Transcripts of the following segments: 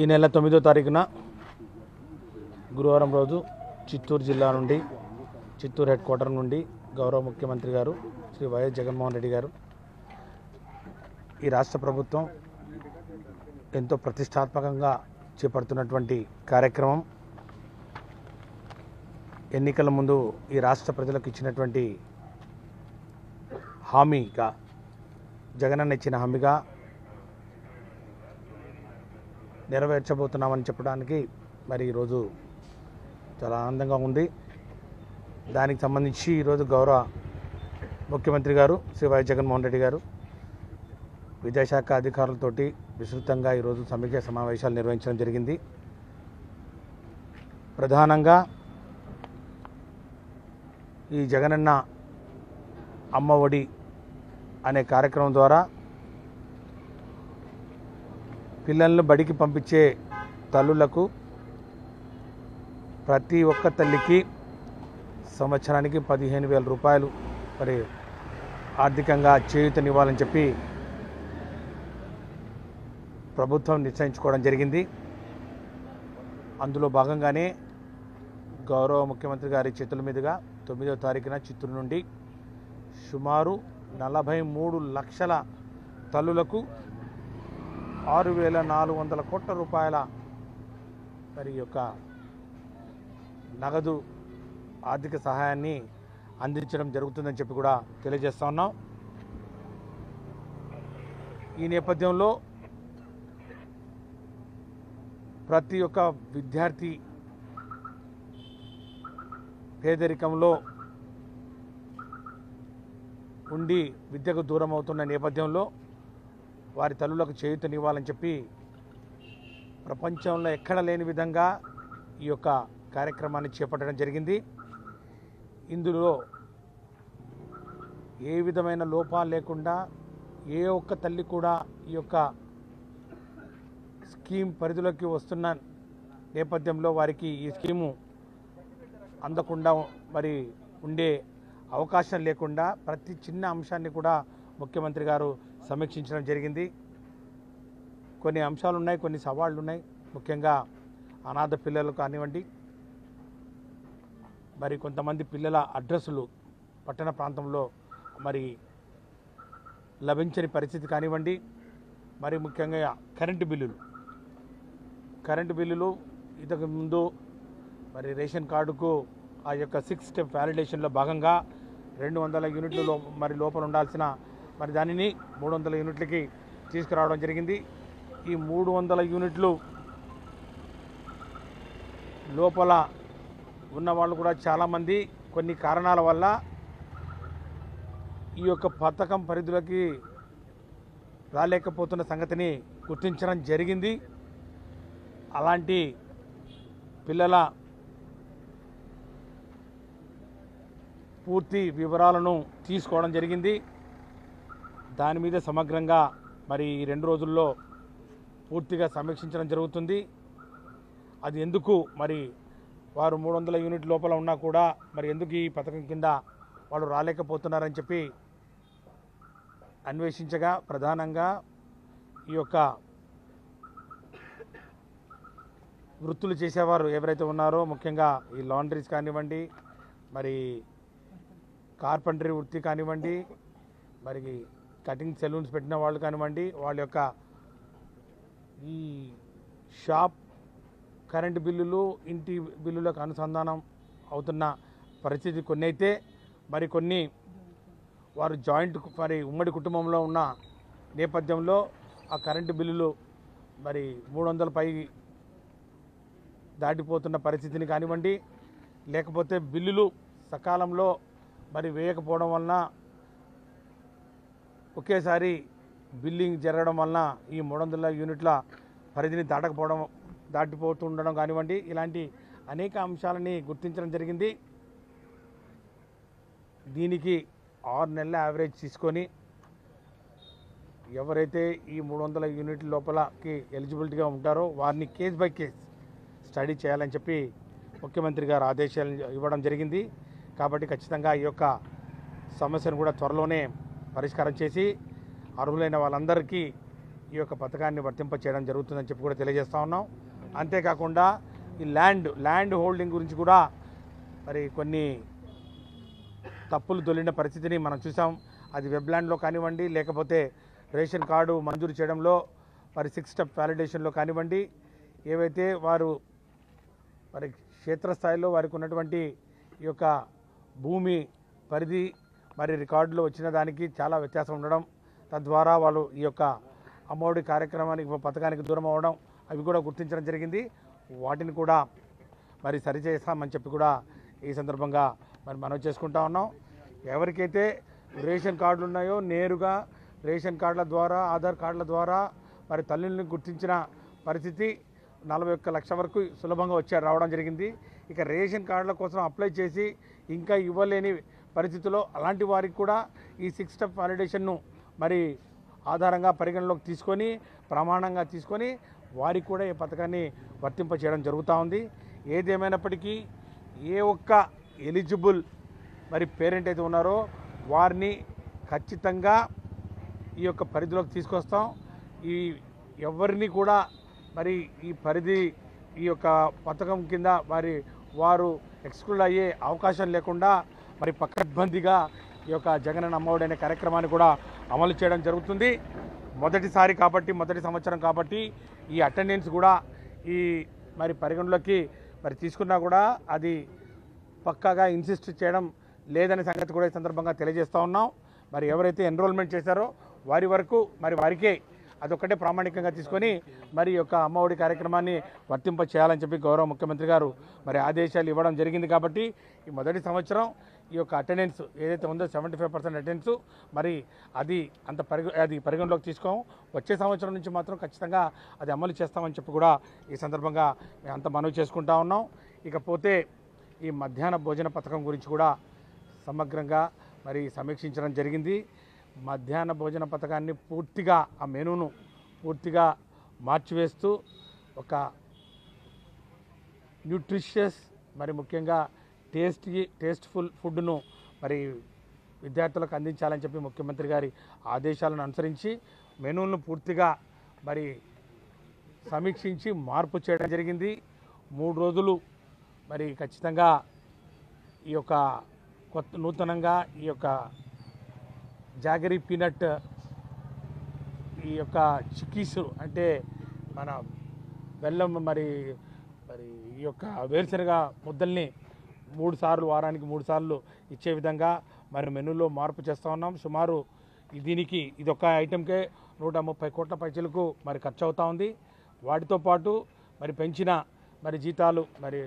ఈ నెల తొమ్మిదో తారీఖున గురువారం రోజు చిత్తూరు జిల్లా నుండి చిత్తూరు హెడ్ క్వార్టర్ నుండి గౌరవ ముఖ్యమంత్రి గారు శ్రీ వైఎస్ జగన్మోహన్ రెడ్డి గారు ఈ రాష్ట్ర ప్రభుత్వం ఎంతో ప్రతిష్టాత్మకంగా చేపడుతున్నటువంటి కార్యక్రమం. ఎన్నికల ముందు ఈ రాష్ట్ర ప్రజలకు ఇచ్చినటువంటి హామీగా జగనన్న ఇచ్చిన హామీగా నెరవేర్చబోతున్నామని చెప్పడానికి మరి ఈరోజు చాలా ఆనందంగా ఉంది. దానికి సంబంధించి ఈరోజు గౌరవ ముఖ్యమంత్రి గారు శ్రీ వై జగన్మోహన్ రెడ్డి గారు విద్యాశాఖ అధికారులతోటి విస్తృతంగా ఈరోజు సమీక్ష సమావేశాలు నిర్వహించడం జరిగింది. ప్రధానంగా ఈ జగనన్న అమ్మ ఒడి అనే కార్యక్రమం ద్వారా పిల్లలను బడికి పంపించే తల్లులకు ప్రతి ఒక్క తల్లికి సంవత్సరానికి పదిహేను వేల రూపాయలు. మరి ఆర్థికంగా చేయూతనివ్వాలని చెప్పి ప్రభుత్వం నిశ్చయించుకోవడం జరిగింది. అందులో భాగంగానే గౌరవ ముఖ్యమంత్రి గారి చేతుల మీదుగా తొమ్మిదో తారీఖున చిత్తూరు నుండి సుమారు నలభై మూడు లక్షల తల్లులకు ఆరు వేల నాలుగు వందల కోట్ల రూపాయల మరి యొక్క నగదు ఆర్థిక సహాయాన్ని అందించడం జరుగుతుందని చెప్పి కూడా తెలియజేస్తా ఉన్నాం. ఈ నేపథ్యంలో ప్రతి ఒక్క విద్యార్థి పేదరికంలో ఉండి విద్యకు దూరం అవుతున్న నేపథ్యంలో వారి తల్లులకు చేయూతనివ్వాలని చెప్పి ప్రపంచంలో ఎక్కడ లేని విధంగా ఈ యొక్క కార్యక్రమాన్ని చేపట్టడం జరిగింది. ఇందులో ఏ విధమైన లోపాలు లేకుండా ఏ ఒక్క తల్లి కూడా ఈ యొక్క స్కీమ్ పరిధిలోకి వస్తున్న నేపథ్యంలో వారికి ఈ స్కీము అందకుండా మరి ఉండే అవకాశం లేకుండా ప్రతి చిన్న అంశాన్ని కూడా ముఖ్యమంత్రి గారు సమీక్షించడం జరిగింది. కొన్ని అంశాలు ఉన్నాయి కొన్ని సవాళ్ళు ఉన్నాయి ముఖ్యంగా అనాథ పిల్లలు కానివ్వండి మరి కొంతమంది పిల్లల అడ్రస్సులు పట్టణ ప్రాంతంలో మరి లభించని పరిస్థితి కానివ్వండి మరి ముఖ్యంగా కరెంటు బిల్లులు. కరెంటు బిల్లులు ఇంతకు ముందు మరి రేషన్ కార్డుకు ఆ యొక్క సిక్స్ స్టెప్ వ్యాలిడేషన్లో భాగంగా రెండు వందల యూనిట్లు లో మరి లోపల ఉండాల్సిన మరి దానిని మూడు వందల యూనిట్లకి తీసుకురావడం జరిగింది. ఈ మూడు వందల యూనిట్లు లోపల ఉన్న వాళ్ళు కూడా చాలామంది. కొన్ని కారణాల వల్ల ఈ యొక్క పథకం పరిధిలోకి రాలేకపోతున్న సంగతిని గుర్తించడం జరిగింది. అలాంటి పిల్లల పూర్తి వివరాలను తీసుకోవడం జరిగింది. దాని మీద సమగ్రంగా మరి ఈ రెండు రోజుల్లో పూర్తిగా సమీక్షించడం జరుగుతుంది. అది ఎందుకు మరి వారు మూడు వందల యూనిట్ లోపల ఉన్నా కూడా మరి ఎందుకు ఈ పథకం కింద వాళ్ళు రాలేకపోతున్నారని చెప్పి అన్వేషించగా ప్రధానంగా ఈ యొక్క వృత్తులు చేసేవారు ఎవరైతే ఉన్నారో ముఖ్యంగా ఈ లాండ్రీస్ కానివ్వండి మరి కార్పెంటరీ వృత్తి కానివ్వండి మరి కటింగ్ సెలూన్స్ పెట్టిన వాళ్ళు కానివ్వండి వాళ్ళ యొక్క ఈ షాప్ కరెంటు బిల్లులు ఇంటి బిల్లులకు అనుసంధానం అవుతున్న పరిస్థితి కొన్ని అయితే మరి కొన్ని వారు జాయింట్ మరి ఉమ్మడి కుటుంబంలో ఉన్న నేపథ్యంలో ఆ కరెంటు బిల్లులు మరి మూడు వందల పై దాటిపోతున్న పరిస్థితిని కానివ్వండి లేకపోతే బిల్లులు సకాలంలో మరి వేయకపోవడం వలన ఒకేసారి బిల్లింగ్ జరగడం వలన ఈ మూడు వందల యూనిట్ల పరిధిని దాటకపోవడం దాటిపోతుండడం కానివ్వండి ఇలాంటి అనేక అంశాలని గుర్తించడం జరిగింది. దీనికి ఆరు నెలల యావరేజ్ తీసుకొని ఎవరైతే ఈ మూడు వందల యూనిట్ల లోపలకి ఎలిజిబిలిటీగా ఉంటారో వారిని కేస్ బై కేస్ స్టడీ చేయాలని చెప్పి ముఖ్యమంత్రి గారు ఆదేశాలు ఇవ్వడం జరిగింది. కాబట్టి ఖచ్చితంగా ఈ యొక్క సమస్యను కూడా త్వరలోనే పరిష్కారం చేసి అర్హులైన వాళ్ళందరికీ ఈ యొక్క పథకాన్ని వర్తింప చేయడం జరుగుతుందని చెప్పి కూడా తెలియజేస్తూ ఉన్నాం. అంతేకాకుండా ఈ ల్యాండ్ ల్యాండ్ హోల్డింగ్ గురించి కూడా మరి కొన్ని తప్పులు దొల్లిన పరిస్థితిని మనం చూసాం. అది వెబ్లాండ్లో కానివ్వండి లేకపోతే రేషన్ కార్డు మంజూరు చేయడంలో మరి సిక్స్ స్టెప్ వ్యాలిడేషన్లో కానివ్వండి ఏవైతే వారు మరి క్షేత్రస్థాయిలో వారికి ఉన్నటువంటి ఈ యొక్క భూమి పరిధి మరి రికార్డులో వచ్చిన దానికి చాలా వ్యత్యాసం ఉండడం తద్వారా వాళ్ళు ఈ యొక్క అమ్మఒడి కార్యక్రమానికి పథకానికి దూరం అవ్వడం అవి కూడా గుర్తించడం జరిగింది. వాటిని కూడా మరి సరిచేస్తామని చెప్పి కూడా ఈ సందర్భంగా మరి మనం చేసుకుంటా ఉన్నాం. ఎవరికైతే రేషన్ కార్డులు ఉన్నాయో నేరుగా రేషన్ కార్డుల ద్వారా ఆధార్ కార్డుల ద్వారా మరి తల్లిని గుర్తించిన పరిస్థితి నలభై ఒక్క లక్ష వరకు సులభంగా వచ్చారు రావడం జరిగింది. ఇక రేషన్ కార్డుల కోసం అప్లై చేసి ఇంకా ఇవ్వలేని పరిస్థితిలో అలాంటి వారికి కూడా ఈ సిక్స్ స్టెప్ వ్యాలిడేషన్ను మరి ఆధారంగా పరిగణలోకి తీసుకొని ప్రమాణంగా తీసుకొని వారికి కూడా ఈ పథకాన్ని వర్తింపచేయడం జరుగుతూ ఉంది. ఏదేమైనప్పటికీ ఏ ఒక్క ఎలిజిబుల్ మరి పేరెంట్ అయితే ఉన్నారో వారిని ఖచ్చితంగా ఈ యొక్క పరిధిలోకి తీసుకొస్తాం. ఈ ఎవరిని కూడా మరి ఈ పరిధి ఈ యొక్క పథకం కింద మరి వారు ఎక్స్క్లూడ్ అయ్యే అవకాశం లేకుండా మరి పకడ్బందీగా ఈ యొక్క జగన్ అమ్మఒడి అనే కార్యక్రమాన్ని కూడా అమలు చేయడం జరుగుతుంది. మొదటిసారి కాబట్టి మొదటి సంవత్సరం కాబట్టి ఈ అటెండెన్స్ కూడా ఈ మరి పరిగణలోకి మరి తీసుకున్నా కూడా అది పక్కాగా ఇన్సిస్ట్ చేయడం లేదనే సంగతి కూడా ఈ సందర్భంగా తెలియజేస్తూ ఉన్నాం. మరి ఎవరైతే ఎన్రోల్మెంట్ చేశారో వారి వరకు మరి వారికే అదొక్కటే ప్రామాణికంగా తీసుకొని మరి యొక్క అమ్మఒడి కార్యక్రమాన్ని వర్తింప చేయాలని చెప్పి గౌరవ ముఖ్యమంత్రి గారు మరి ఆదేశాలు ఇవ్వడం జరిగింది కాబట్టి ఈ మొదటి సంవత్సరం ఈ యొక్క అటెండెన్స్ ఏదైతే ఉందో సెవెంటీ ఫైవ్ పర్సెంట్ అటెండెన్స్ మరి అది అంత పరిగ అది పరిగణలోకి తీసుకోము. వచ్చే సంవత్సరం నుంచి మాత్రం ఖచ్చితంగా అది అమలు చేస్తామని చెప్పి కూడా ఈ సందర్భంగా మేము అంత మనవి చేసుకుంటా ఉన్నాం. ఇకపోతే ఈ మధ్యాహ్న భోజన పథకం గురించి కూడా సమగ్రంగా మరి సమీక్షించడం జరిగింది. మధ్యాహ్న భోజన పథకాన్ని పూర్తిగా ఆ మెనూను పూర్తిగా మార్చివేస్తూ ఒక న్యూట్రిషియస్ మరి ముఖ్యంగా టేస్ట్కి టేస్ట్ఫుల్ ఫుడ్ను మరి విద్యార్థులకు అందించాలని చెప్పి ముఖ్యమంత్రి గారి ఆదేశాలను అనుసరించి మెనూను పూర్తిగా మరి సమీక్షించి మార్పు చేయడం జరిగింది. మూడు రోజులు మరి ఖచ్చితంగా ఈ యొక్క కొత్త నూతనంగా ఈ యొక్క జాగరీ పీనట్ ఈ యొక్క చిక్కీస్ అంటే మన బెల్లం మరి మరి ఈ యొక్క వేరుశనగ ముద్దల్ని మూడు సార్లు వారానికి మూడు సార్లు ఇచ్చే విధంగా మరి మెనూలో మార్పు చేస్తూ ఉన్నాం. సుమారు దీనికి ఇది ఒక ఐటెంకే నూట ముప్పై కోట్ల పైచలకు మరి ఖర్చు అవుతూ ఉంది. వాటితో పాటు మరి పెంచిన మరి జీతాలు మరి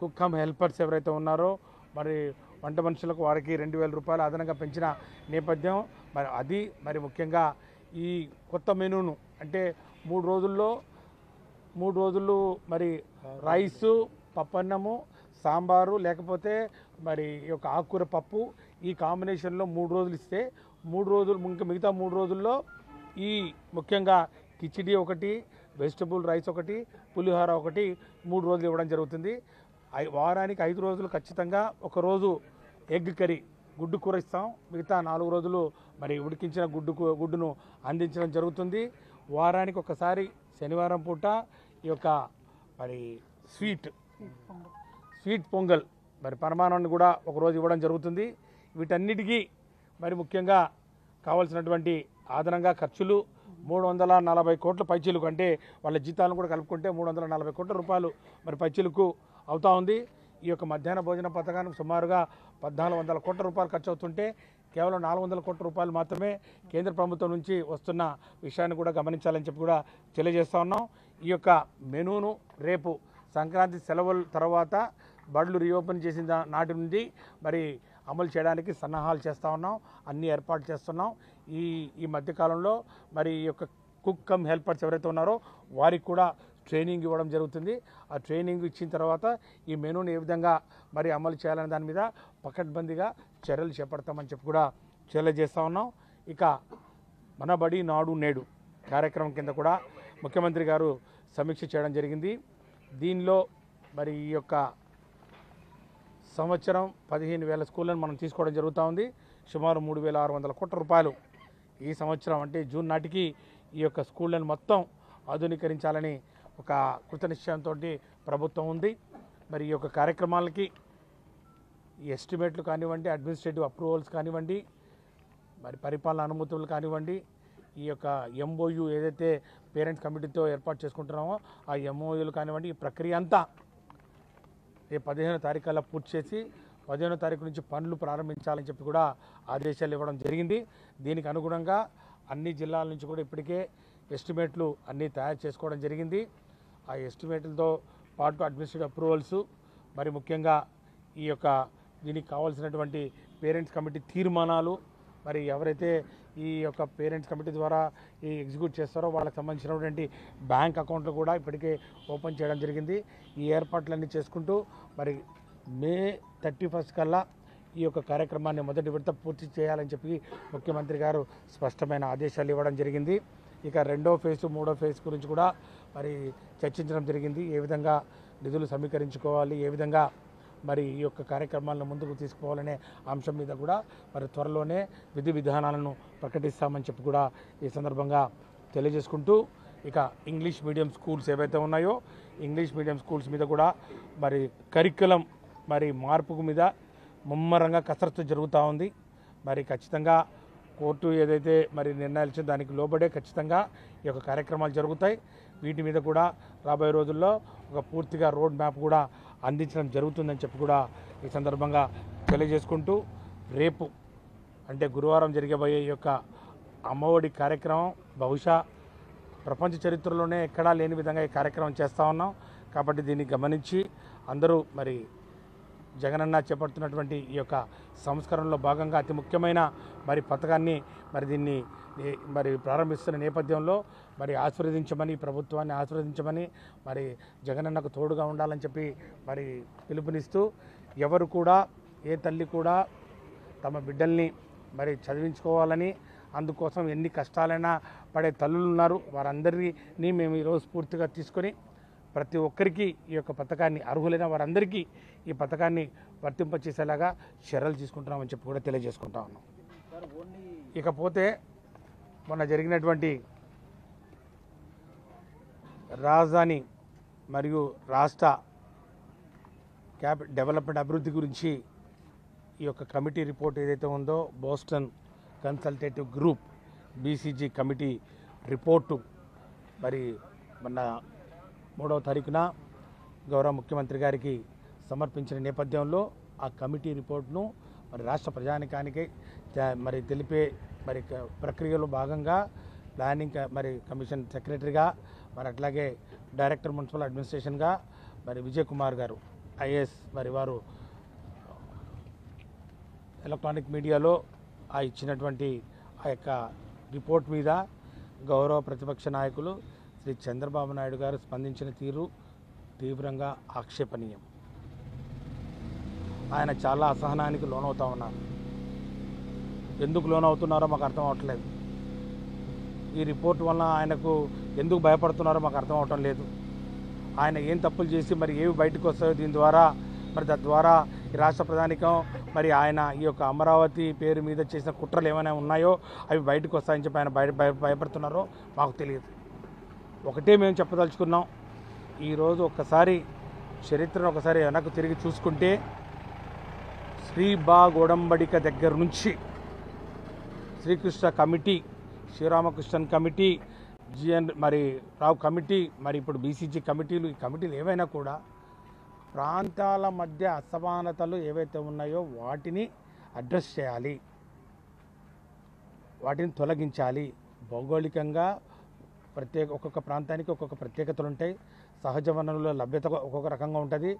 కుక్కమ్ హెల్పర్స్ ఎవరైతే ఉన్నారో మరి వంట మనుషులకు వారికి రెండు వేల రూపాయలు అదనంగా పెంచిన నేపథ్యం. మరి అది మరి ముఖ్యంగా ఈ కొత్త మెనూను అంటే మూడు రోజుల్లో మూడు రోజులు మరి రైసు పప్పన్నము సాంబారు లేకపోతే మరి ఈ యొక్క ఆకుకూర పప్పు ఈ కాంబినేషన్లో మూడు రోజులు ఇస్తే మూడు రోజులు ఇంకా మిగతా మూడు రోజుల్లో ఈ ముఖ్యంగా కిచిడి ఒకటి వెజిటబుల్ రైస్ ఒకటి పులిహోర ఒకటి మూడు రోజులు ఇవ్వడం జరుగుతుంది. ఐ- వారానికి ఐదు రోజులు ఖచ్చితంగా ఒక రోజు ఎగ్ కర్రీ గుడ్డు కూర ఇస్తాం. మిగతా నాలుగు రోజులు మరి ఉడికించిన గుడ్డు గుడ్డును అందించడం జరుగుతుంది. వారానికి ఒకసారి శనివారం పూట ఈ యొక్క మరి స్వీట్ స్వీట్ పొంగల్. మరి పరమాణాన్ని కూడా ఒకరోజు ఇవ్వడం జరుగుతుంది. వీటన్నిటికీ మరి ముఖ్యంగా కావాల్సినటువంటి అదనంగా ఖర్చులు మూడు వందల నలభై కోట్ల పైచీలకు అంటే వాళ్ళ జీతాలను కూడా కలుపుకుంటే మూడు వందల నలభై కోట్ల రూపాయలు మరి పైచీలకు అవుతా ఉంది. ఈ యొక్క మధ్యాహ్న భోజన పథకానికి సుమారుగా పద్నాలుగు వందల కోట్ల రూపాయలు ఖర్చు అవుతుంటే కేవలం నాలుగు వందల కోట్ల రూపాయలు మాత్రమే కేంద్ర ప్రభుత్వం నుంచి వస్తున్న విషయాన్ని కూడా గమనించాలని చెప్పి కూడా తెలియజేస్తా ఉన్నాం. ఈ యొక్క మెనూను రేపు సంక్రాంతి సెలవుల తర్వాత బడులు రీఓపెన్ చేసిన నాటి నుండి మరి అమలు చేయడానికి సన్నాహాలు చేస్తూ ఉన్నాం అన్ని ఏర్పాటు చేస్తున్నాం. ఈ ఈ మధ్యకాలంలో మరి ఈ యొక్క కుక్ కమ్ హెల్పర్స్ ఎవరైతే ఉన్నారో వారికి కూడా ట్రైనింగ్ ఇవ్వడం జరుగుతుంది. ఆ ట్రైనింగ్ ఇచ్చిన తర్వాత ఈ మెనూని ఏ విధంగా మరి అమలు చేయాలనే దాని మీద పకడ్బందీగా చర్యలు చేపడతామని చెప్పి కూడా తెలియజేస్తా ఉన్నాం. ఇక మన బడి నాడు నేడు కార్యక్రమం కింద కూడా ముఖ్యమంత్రి గారు సమీక్ష చేయడం జరిగింది. దీనిలో మరి ఈ యొక్క సంవత్సరం పదిహేను వేల స్కూళ్ళను మనం తీసుకోవడం జరుగుతూ ఉంది. సుమారు మూడు వేల ఆరు వందల కోట్ల రూపాయలు ఈ సంవత్సరం అంటే జూన్ నాటికి ఈ యొక్క స్కూళ్ళను మొత్తం ఆధునీకరించాలని ఒక కృతనిశ్చయంతో ప్రభుత్వం ఉంది. మరి ఈ యొక్క కార్యక్రమాలకి ఈ ఎస్టిమేట్లు కానివ్వండి అడ్మినిస్ట్రేటివ్ అప్రూవల్స్ కానివ్వండి మరి పరిపాలన అనుమతులు కానివ్వండి ఈ యొక్క ఎంఓయు ఏదైతే పేరెంట్స్ కమిటీతో ఏర్పాటు చేసుకుంటున్నామో ఆ ఎంఓయూలు కానివ్వండి ఈ ప్రక్రియ అంతా రేపు పదిహేనో తారీఖు పూర్తి చేసి పదిహేనో తారీఖు నుంచి పనులు ప్రారంభించాలని చెప్పి కూడా ఆదేశాలు ఇవ్వడం జరిగింది. దీనికి అనుగుణంగా అన్ని జిల్లాల నుంచి కూడా ఇప్పటికే ఎస్టిమేట్లు అన్నీ తయారు చేసుకోవడం జరిగింది. ఆ ఎస్టిమేట్లతో పాటు అడ్మినిస్ట్రేటివ్ అప్రూవల్స్ మరి ముఖ్యంగా ఈ యొక్క దీనికి కావాల్సినటువంటి పేరెంట్స్ కమిటీ తీర్మానాలు మరి ఎవరైతే ఈ యొక్క పేరెంట్స్ కమిటీ ద్వారా ఈ ఎగ్జిక్యూట్ చేస్తారో వాళ్ళకి సంబంధించినటువంటి బ్యాంక్ అకౌంట్లు కూడా ఇప్పటికే ఓపెన్ చేయడం జరిగింది. ఈ ఏర్పాట్లన్నీ చేసుకుంటూ మరి మే థర్టీ ఫస్ట్ కల్లా ఈ యొక్క కార్యక్రమాన్ని మొదటి విడత పూర్తి చేయాలని చెప్పి ముఖ్యమంత్రి గారు స్పష్టమైన ఆదేశాలు ఇవ్వడం జరిగింది. ఇక రెండో ఫేజ్ మూడో ఫేజ్ గురించి కూడా మరి చర్చించడం జరిగింది. ఏ విధంగా నిధులు సమీకరించుకోవాలి ఏ విధంగా మరి ఈ యొక్క కార్యక్రమాలను ముందుకు తీసుకుపోవాలనే అంశం మీద కూడా మరి త్వరలోనే విధి విధానాలను ప్రకటిస్తామని చెప్పి కూడా ఈ సందర్భంగా తెలియజేసుకుంటూ ఇక ఇంగ్లీష్ మీడియం స్కూల్స్ ఏవైతే ఉన్నాయో ఇంగ్లీష్ మీడియం స్కూల్స్ మీద కూడా మరి కరికులం మరి మార్పు మీద ముమ్మరంగా కసరత్తు జరుగుతూ ఉంది. మరి ఖచ్చితంగా కోర్టు ఏదైతే మరి నిర్ణయాలు దానికి లోబడే ఖచ్చితంగా ఈ యొక్క కార్యక్రమాలు జరుగుతాయి. వీటి మీద కూడా రాబోయే రోజుల్లో ఒక పూర్తిగా రోడ్ మ్యాప్ కూడా అందించడం జరుగుతుందని చెప్పి కూడా ఈ సందర్భంగా తెలియజేసుకుంటూ రేపు అంటే గురువారం జరిగబోయే ఈ యొక్క అమ్మఒడి కార్యక్రమం బహుశా ప్రపంచ చరిత్రలోనే ఎక్కడా లేని విధంగా ఈ కార్యక్రమం చేస్తూ ఉన్నాం. కాబట్టి దీన్ని గమనించి అందరూ మరి జగనన్న చేపడుతున్నటువంటి ఈ యొక్క సంస్కరణలో భాగంగా అతి ముఖ్యమైన మరి పథకాన్ని మరి దీన్ని మరి ప్రారంభిస్తున్న నేపథ్యంలో మరి ఆశీర్వదించమని ప్రభుత్వాన్ని ఆశీర్వదించమని మరి జగనన్నకు తోడుగా ఉండాలని చెప్పి మరి పిలుపునిస్తూ ఎవరు కూడా ఏ తల్లి కూడా తమ బిడ్డల్ని మరి చదివించుకోవాలని అందుకోసం ఎన్ని కష్టాలైనా పడే తల్లులు ఉన్నారు వారందరినీ మేము ఈరోజు స్ఫూర్తిగా తీసుకొని ప్రతి ఒక్కరికి ఈ యొక్క పథకాన్ని అర్హులైన వారందరికీ ఈ పథకాన్ని వర్తింపచేసేలాగా చర్యలు తీసుకుంటున్నామని చెప్పి కూడా తెలియజేసుకుంటా ఉన్నాం. ఇకపోతే మొన్న జరిగినటువంటి రాజధాని మరియు రాష్ట్ర క్యాపి డెవలప్మెంట్ అభివృద్ధి గురించి ఈ యొక్క కమిటీ రిపోర్ట్ ఏదైతే ఉందో Boston consultative group BCG committee report. మరి మొన్న మూడవ తారీఖున గౌరవ ముఖ్యమంత్రి గారికి సమర్పించిన నేపథ్యంలో ఆ కమిటీ రిపోర్ట్ను మరి రాష్ట్ర ప్రజానికానికి మరి తెలిపే మరి క- ప్రక్రియలో భాగంగా ప్లానింగ్ మరి కమిషన్ సెక్రటరీగా మరి అట్లాగే డైరెక్టర్ మున్సిపల్ అడ్మినిస్ట్రేషన్గా మరి విజయ్ కుమార్ గారు ఐఏఎస్ మరి వారు ఎలక్ట్రానిక్ మీడియాలో ఆ ఇచ్చినటువంటి ఆ యొక్క రిపోర్ట్ మీద గౌరవ ప్రతిపక్ష నాయకులు శ్రీ చంద్రబాబు నాయుడు గారు స్పందించిన తీరు తీవ్రంగా ఆక్షేపణీయం. ఆయన చాలా అసహనానికి లోనవుతా ఉన్నారు. ఎందుకు లోనవుతున్నారో మాకు అర్థం అవట్లేదు. ఈ రిపోర్ట్ వల్ల ఆయనకు ఎందుకు భయపడుతున్నారో మాకు అర్థం అవటం లేదు. ఆయన ఏం తప్పులు చేసి మరి ఏవి బయటకు వస్తాయో దీని ద్వారా మరి తద్వారా ఈ రాష్ట్ర ప్రధానికం మరి ఆయన ఈ యొక్క అమరావతి పేరు మీద చేసిన కుట్రలు ఏమైనా ఉన్నాయో అవి బయటకు వస్తాయని చెప్పి ఆయన బయట భయ భయపడుతున్నారో మాకు తెలియదు. ఒకటే మేము చెప్పదలుచుకున్నాం. ఈరోజు ఒక్కసారి చరిత్రను ఒకసారి వెనక్కు తిరిగి చూసుకుంటే శ్రీబాగ్ ఒడంబడిక దగ్గర నుంచి Srikrishna committee Sriramakrishnan committee GN మరి రావు కమిటీ మరి ఇప్పుడు బీసీజీ కమిటీలు ఈ కమిటీలు ఏవైనా కూడా ప్రాంతాల మధ్య అసమానతలు ఏవైతే ఉన్నాయో వాటిని అడ్రస్ చేయాలి. వాటిని తొలగించాలి. భౌగోళికంగా ప్రత్యేక ఒక్కొక్క ప్రాంతానికి ఒక్కొక్క ప్రత్యేకతలు ఉంటాయి. సహజ వనరుల లభ్యత ఒక్కొక్క రకంగా ఉంటుంది.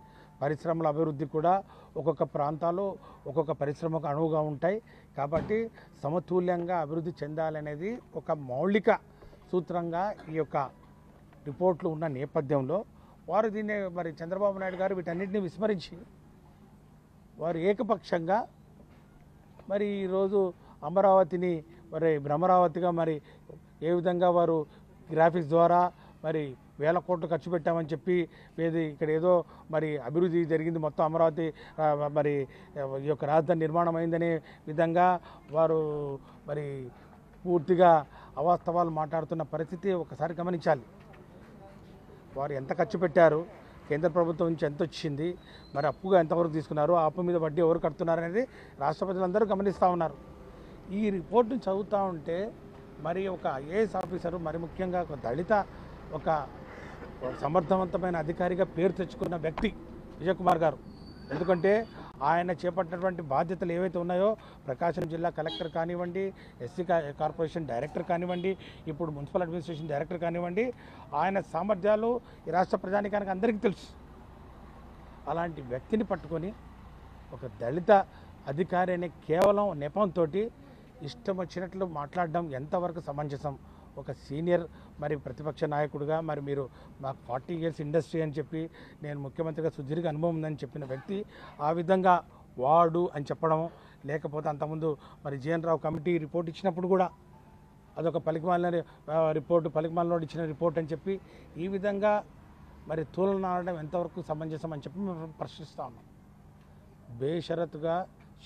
పరిశ్రమల అభివృద్ధి కూడా ఒక్కొక్క ప్రాంతాలు ఒక్కొక్క పరిశ్రమకు అనువుగా ఉంటాయి. కాబట్టి సమతుల్యంగా అభివృద్ధి చెందాలనేది ఒక మౌలిక సూత్రంగా ఈ యొక్క రిపోర్ట్లు ఉన్న నేపథ్యంలో వారు దీన్ని మరి చంద్రబాబు నాయుడు గారు వీటన్నిటిని విస్మరించి వారు ఏకపక్షంగా మరి ఈరోజు అమరావతిని మరి భ్రమరావతిగా మరి ఏ విధంగా వారు గ్రాఫిక్స్ ద్వారా మరి వేల కోట్లు ఖర్చు పెట్టామని చెప్పి ఏది ఇక్కడ ఏదో మరి అభివృద్ధి జరిగింది మొత్తం అమరావతి మరి ఈ యొక్క రాజధాని నిర్మాణం అయిందనే విధంగా వారు మరి పూర్తిగా అవాస్తవాలు మాట్లాడుతున్న పరిస్థితి ఒకసారి గమనించాలి. వారు ఎంత ఖర్చు పెట్టారు కేంద్ర ప్రభుత్వం నుంచి ఎంత వచ్చింది మరి అప్పుగా ఎంతవరకు తీసుకున్నారు ఆ అప్పు మీద వడ్డీ ఎవరు కడుతున్నారు అనేది రాష్ట్ర ప్రజలందరూ గమనిస్తూ ఉన్నారు. ఈ రిపోర్టును చదువుతూ ఉంటే మరి ఒక ఐఏఎస్ ఆఫీసరు మరి ముఖ్యంగా ఒక దళిత ఒక సమర్థవంతమైన అధికారిగా పేరు తెచ్చుకున్న వ్యక్తి విజయ్ కుమార్ గారు. ఎందుకంటే ఆయన చేపట్టినటువంటి బాధ్యతలు ఏవైతే ఉన్నాయో ప్రకాశం జిల్లా కలెక్టర్ కానివ్వండి ఎస్సీ కార్పొరేషన్ డైరెక్టర్ కానివ్వండి ఇప్పుడు మున్సిపల్ అడ్మినిస్ట్రేషన్ డైరెక్టర్ కానివ్వండి ఆయన సామర్థ్యాలు ఈ రాష్ట్ర ప్రజానికానికి అందరికీ తెలుసు. అలాంటి వ్యక్తిని పట్టుకొని ఒక దళిత అధికారి అనే కేవలం నెపంతో ఇష్టం వచ్చినట్లు మాట్లాడడం ఎంతవరకు సమంజసం? ఒక సీనియర్ మరి ప్రతిపక్ష నాయకుడిగా మరి మీరు మాకు ఫార్టీ ఇయర్స్ ఇండస్ట్రీ అని చెప్పి నేను ముఖ్యమంత్రిగా సుదీర్ఘ అనుభవం ఉందని చెప్పిన వ్యక్తి ఆ విధంగా వాడు అని చెప్పడం లేకపోతే అంతకుముందు మరి జీఎన్ రావు కమిటీ రిపోర్ట్ ఇచ్చినప్పుడు కూడా అదొక పలికిమాలిన రిపోర్టు పలికిమాలలో ఇచ్చిన రిపోర్ట్ అని చెప్పి ఈ విధంగా మరి తూలనాడడం ఎంతవరకు సమంజసం అని చెప్పి మేము ప్రశ్నిస్తా ఉన్నాం. బేషరతుగా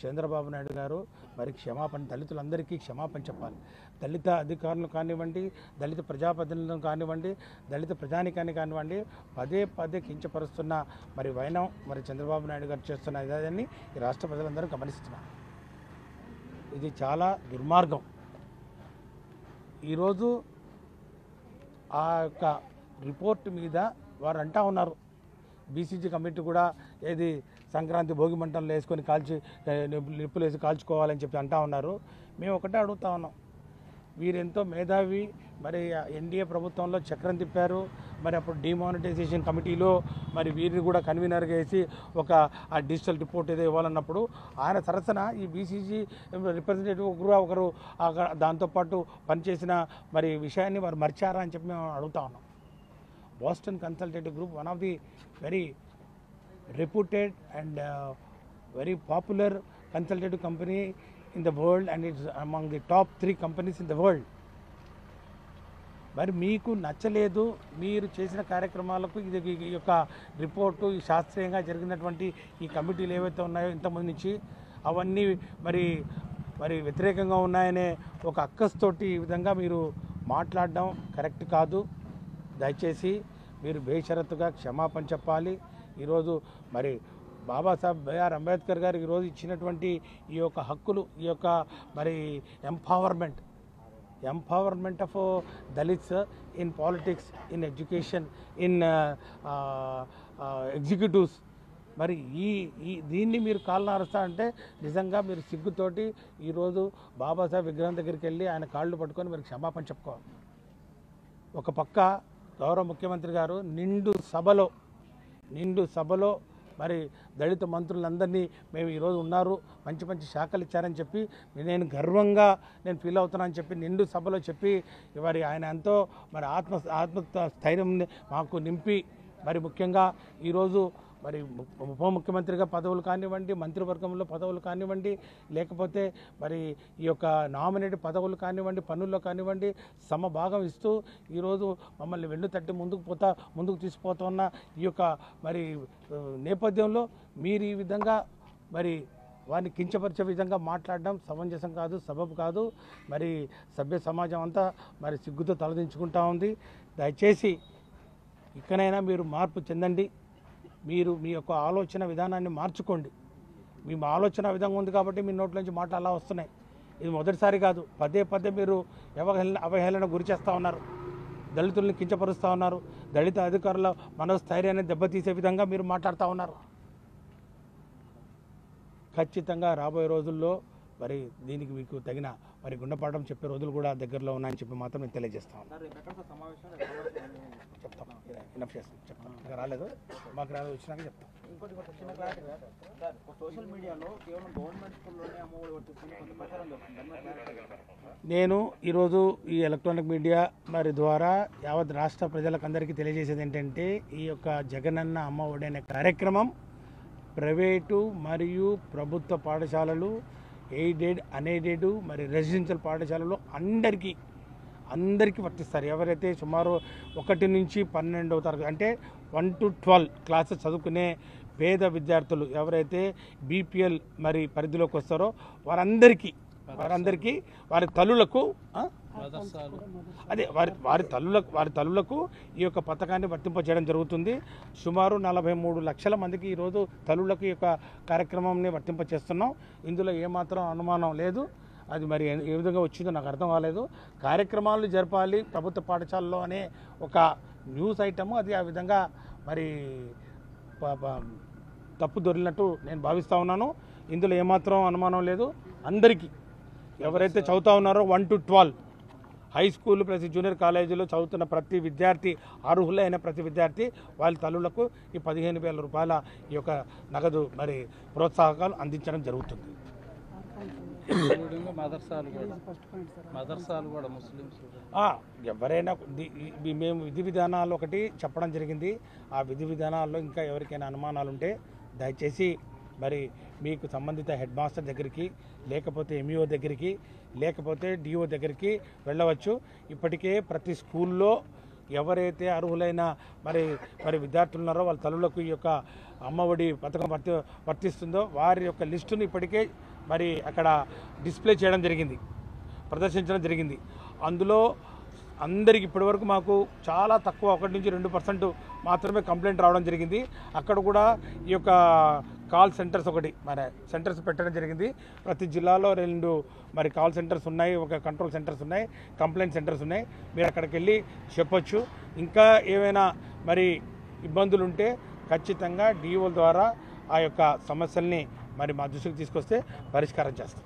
చంద్రబాబు నాయుడు గారు మరి క్షమాపణ దళితులందరికీ క్షమాపణ చెప్పాలి. దళిత అధికారులు కానివ్వండి దళిత ప్రజాప్రతినిధులను కానివ్వండి దళిత ప్రజానికాన్ని కానివ్వండి పదే పదే కించపరుస్తున్న మరి వైనం మరి చంద్రబాబు నాయుడు గారు చేస్తున్న ఇదని ఈ రాష్ట్ర ప్రజలందరూ గమనిస్తున్నారు. ఇది చాలా దుర్మార్గం. ఈరోజు ఆ యొక్క రిపోర్ట్ మీద వారు అంటా ఉన్నారు. బీసీజీ కమిటీ కూడా ఏది సంక్రాంతి భోగి మంటలు వేసుకొని కాల్చి నిప్పులు వేసి కాల్చుకోవాలని చెప్పి అంటా ఉన్నారు. మేము ఒకటే అడుగుతా ఉన్నాం. వీరెంతో మేధావి మరి ఎన్డీఏ ప్రభుత్వంలో చక్రం తిప్పారు. మరి అప్పుడు డిమానిటైజేషన్ కమిటీలో మరి వీరిని కూడా కన్వీనర్గా వేసి ఒక ఆ డిజిటల్ రిపోర్ట్ ఏదో ఇవ్వాలన్నప్పుడు ఆయన సరసన ఈ బీసీజీ రిప్రజెంటేటివ్ ఒకరు ఒకరు దాంతోపాటు పనిచేసిన మరి విషయాన్ని వారు మర్చారా అని చెప్పి మేము అడుగుతా ఉన్నాం. Boston consultative group one of the very reputed and uh, very popular consultative company in the world, and it's among the top three companies in the world. మరి మీకు నచ్చలేదు మీరు చేసిన కార్యక్రమాలకు ఇది ఈ యొక్క రిపోర్టు ఈ శాస్త్రీయంగా జరిగినటువంటి ఈ కమిటీలు ఏవైతే ఉన్నాయో ఇంతమంది నుంచి అవన్నీ మరి మరి వ్యతిరేకంగా ఉన్నాయనే ఒక అక్కస్తోటి ఈ విధంగా మీరు మాట్లాడడం కరెక్ట్ కాదు దయచేసి మీరు బేషరతుగా క్షమాపణ చెప్పాలి ఈరోజు మరి బాబాసాహెబ్ బిఆర్ అంబేద్కర్ గారు ఈరోజు ఇచ్చినటువంటి ఈ యొక్క హక్కులు ఈ యొక్క మరి empowerment empowerment of Dalits in politics in education in executives మరి ఈ ఈ దీన్ని మీరు కాళ్ళు నారుస్తా అంటే నిజంగా మీరు సిగ్గుతోటి ఈరోజు బాబాసాహెబ్ విగ్రహం దగ్గరికి వెళ్ళి ఆయన కాళ్ళు పట్టుకొని మీరు క్షమాపణ చెప్పుకోవాలి. ఒక పక్క గౌరవ ముఖ్యమంత్రి గారు నిండు సభలో నిండు సభలో మరి దళిత మంత్రులందరినీ మేము ఈరోజు ఉన్నారు. మంచి మంచి శాఖలు ఇచ్చారని చెప్పి నేను గర్వంగా నేను ఫీల్ అవుతున్నానని చెప్పి నిండు సభలో చెప్పి మరి ఆయన ఎంతో మరి ఆత్మ ఆత్మ స్థైర్యం మాకు నింపి మరి ముఖ్యంగా ఈరోజు మరి ఉప- ముఖ్యమంత్రిగా పదవులు కానివ్వండి మంత్రివర్గంలో పదవులు కానివ్వండి లేకపోతే మరి ఈ యొక్క నామినేట్ పదవులు కానివ్వండి పనుల్లో కానివ్వండి సమభాగం ఇస్తూ ఈరోజు మమ్మల్ని వెన్ను తట్టి ముందుకు పోతా ముందుకు తీసుకుపోతున్న ఈ యొక్క మరి నేపథ్యంలో మీరు ఈ విధంగా మరి వారిని కించపరిచే విధంగా మాట్లాడడం సమంజసం కాదు సబబు కాదు. మరి సభ్య సమాజం అంతా మరి సిగ్గుతో తలదించుకుంటా ఉంది. దయచేసి ఇక్కడైనా మీరు మార్పు చెందండి. మీరు మీ యొక్క ఆలోచన విధానాన్ని మార్చుకోండి. మీ ఆలోచన విధంగా ఉంది కాబట్టి మీ నోట్ల నుంచి మాట అలా వస్తున్నాయి. ఇది మొదటిసారి కాదు. పదే పదే మీరు అవహేళన అవహేళన గురి చేస్తూ ఉన్నారు. దళితుల్ని కించపరుస్తూ ఉన్నారు. దళిత అధికారుల మనోస్థైర్యాన్ని దెబ్బతీసే విధంగా మీరు మాట్లాడుతూ ఉన్నారు. ఖచ్చితంగా రాబోయే రోజుల్లో మరి దీనికి మీకు తగిన మరి గుండపాఠం చెప్పే రోజులు కూడా దగ్గరలో ఉన్నాయని చెప్పి మాత్రం నేను తెలియజేస్తాను చెప్తాం. ఇనఫ్ చేస్తాం. చెప్తాం. ఇంకా రాలేదు. మాకు రాలేదు వచ్చినాక చెప్తాం. ఇంకోటి చిన్న క్లారిటీ సార్ సోషల్ మీడియాలో కేవలం గవర్నమెంట్ స్కూల్లోనే అమ్మఒడి వర్తిస్తుంది ప్రచారం జరుగుతుంది. నేను ఈరోజు ఈ ఎలక్ట్రానిక్ మీడియా మరి ద్వారా యావత్ రాష్ట్ర ప్రజలకు అందరికీ తెలియజేసేది ఏంటంటే ఈ యొక్క జగనన్న అమ్మ ఒడి అనే కార్యక్రమం ప్రైవేటు మరియు ప్రభుత్వ పాఠశాలలు ఎయిడెడ్ అన్ఎయిడెడ్ మరి రెసిడెన్షియల్ పాఠశాలలు అందరికీ అందరికీ వర్తిస్తారు. ఎవరైతే సుమారు ఒకటి నుంచి పన్నెండవ తరగతి అంటే వన్ టు ట్వెల్వ్ క్లాసెస్ చదువుకునే పేద విద్యార్థులు ఎవరైతే బీపీఎల్ మరి పరిధిలోకి వస్తారో వారందరికీ వారందరికీ వారి తల్లులకు అదే వారి వారి తల్లులకు వారి తల్లులకు ఈ యొక్క పథకాన్ని వర్తింపజేయడం జరుగుతుంది. సుమారు నలభై మూడు లక్షల మందికి ఈరోజు తల్లులకు ఈ యొక్క కార్యక్రమంని వర్తింపచేస్తున్నాం ఇందులో ఏమాత్రం అనుమానం లేదు. అది మరి ఏ- విధంగా వచ్చిందో నాకు అర్థం కాలేదు. కార్యక్రమాలు జరపాలి ప్రభుత్వ పాఠశాలలో అనే ఒక న్యూస్ ఐటమ్ అది ఆ విధంగా మరి తప్పు దొరికినట్టు నేను భావిస్తూ ఉన్నాను. ఇందులో ఏమాత్రం అనుమానం లేదు. అందరికీ ఎవరైతే చదువుతా ఉన్నారో one two twelve high school plus junior కాలేజీలో చదువుతున్న ప్రతి విద్యార్థి అర్హులైన ప్రతి విద్యార్థి వాళ్ళ తల్లులకు ఈ పదిహేను వేల రూపాయల ఈ యొక్క నగదు మరి ప్రోత్సాహకాలు అందించడం జరుగుతుంది. ఇంక్లూడింగ్ మదర్సాలు కూడా. మదర్సాలు కూడా ముస్లిమ్స్ ఎవరైనా మేము విధి విధానాలు ఒకటి చెప్పడం జరిగింది. ఆ విధి విధానాల్లో ఇంకా ఎవరికైనా అనుమానాలు ఉంటే దయచేసి మరి మీకు సంబంధిత హెడ్ మాస్టర్ దగ్గరికి లేకపోతే ఎంఈఓ దగ్గరికి లేకపోతే డిఓ దగ్గరికి వెళ్ళవచ్చు. ఇప్పటికే ప్రతి స్కూల్లో ఎవరైతే అర్హులైన మరి మరి విద్యార్థులు ఉన్నారో వాళ్ళ తల్లులకు ఈ యొక్క అమ్మఒడి పథకం వర్తి వర్తిస్తుందో వారి యొక్క లిస్టును ఇప్పటికే మరి అక్కడ డిస్ప్లే చేయడం జరిగింది ప్రదర్శించడం జరిగింది. అందులో అందరికి ఇప్పటివరకు మాకు చాలా తక్కువ ఒకటి నుంచి రెండు పర్సెంట్ మాత్రమే కంప్లైంట్ రావడం జరిగింది. అక్కడ కూడా ఈ యొక్క కాల్ సెంటర్స్ ఒకటి మరి సెంటర్స్ పెట్టడం జరిగింది. ప్రతి జిల్లాలో రెండు మరి కాల్ సెంటర్స్ ఉన్నాయి ఒక కంట్రోల్ సెంటర్స్ ఉన్నాయి కంప్లైంట్ సెంటర్స్ ఉన్నాయి. మీరు అక్కడికి వెళ్ళి చెప్పొచ్చు. ఇంకా ఏమైనా మరి ఇబ్బందులు ఉంటే ఖచ్చితంగా డిఓల ద్వారా ఆ యొక్క సమస్యల్ని మరి మా దృష్టికి తీసుకొస్తే పరిష్కారం చేస్తాం.